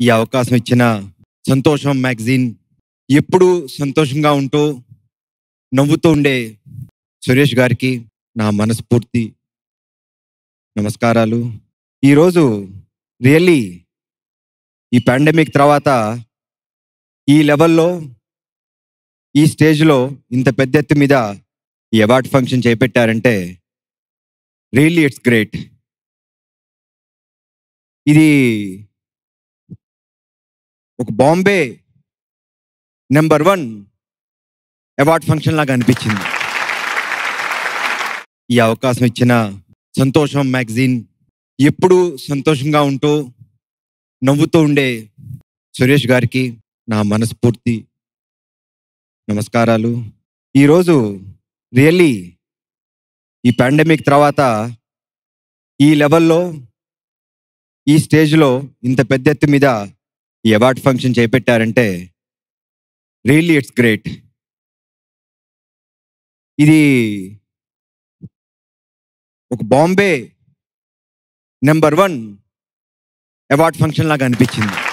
ఈ అవకాశం ఇచ్చిన సంతోషం మ్యాగజైన్ ఎప్పుడూ సంతోషంగా ఉంటూ నవ్వుతూ ఉండే సురేష్ గారికి నా మనస్ఫూర్తి నమస్కారాలు. ఈరోజు రియల్లీ ఈ పాండమిక్ తర్వాత ఈ లెవెల్లో ఈ స్టేజ్లో ఇంత పెద్ద ఎత్తు మీద ఈ అవార్డ్ ఫంక్షన్ చేపట్టారంటే రియల్లీ ఇట్స్ గ్రేట్. ఇది ఒక Bombay number one award function లాగా అనిపించింది. ఈ అవకాశం ఇచ్చిన సంతోషం మ్యాగజైన్ ఎప్పుడూ సంతోషంగా ఉంటూ నవ్వుతూ ఉండే సురేష్ గారికి నా మనస్ఫూర్తి నమస్కారాలు. ఈరోజు రియల్లీ ఈ పాండమిక్ తర్వాత ఈ లెవెల్లో ఈ స్టేజ్లో ఇంత పెద్ద ఎత్తు మీద ఈ అవార్డ్ ఫంక్షన్ చేపట్టారంటే రియల్లీ ఇట్స్ గ్రేట్. ఇది ఒక Bombay number one award function లాగా అనిపించింది.